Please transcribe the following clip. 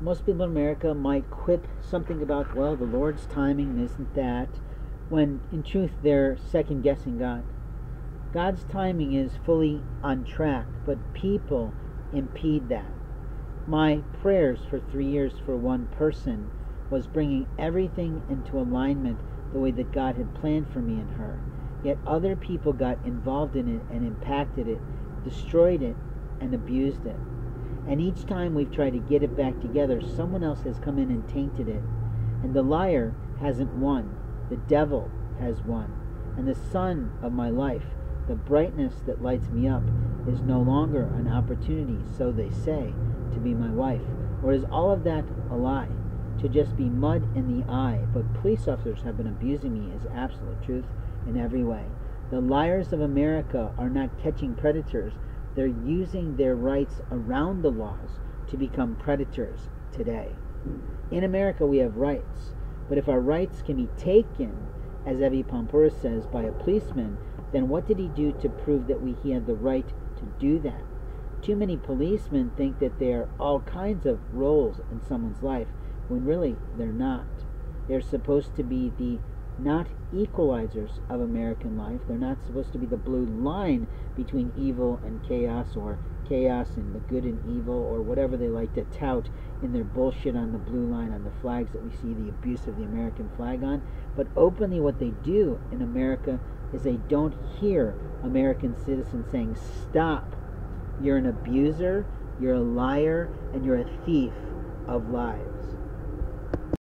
most people in America might quip something about, well, the Lord's timing isn't that, when in truth they're second guessing God. God's timing is fully on track, but people impede that. My prayers for three years for one person was bringing everything into alignment the way that God had planned for me and her. Yet other people got involved in it and impacted it, destroyed it, and abused it. And each time we've tried to get it back together, someone else has come in and tainted it. And the liar hasn't won. The devil has won. And the sun of my life, the brightness that lights me up, is no longer an opportunity, so they say, to be my wife. Or is all of that a lie? To just be mud in the eye, but police officers have been abusing me is absolute truth in every way. The liars of America are not catching predators, they're using their rights around the laws to become predators today. In America, we have rights, but if our rights can be taken, as Evi Pampura says, by a policeman, then what did he do to prove that we, he had the right to do that? Too many policemen think that they are all kinds of roles in someone's life when really they're not. They're supposed to be the not equalizers of American life. They're not supposed to be the blue line between evil and chaos or chaos and the good and evil or whatever they like to tout in their bullshit on the blue line on the flags that we see the abuse of the American flag on. But openly, what they do in America is they don't hear American citizens saying, Stop, you're an abuser, you're a liar, and you're a thief of lives.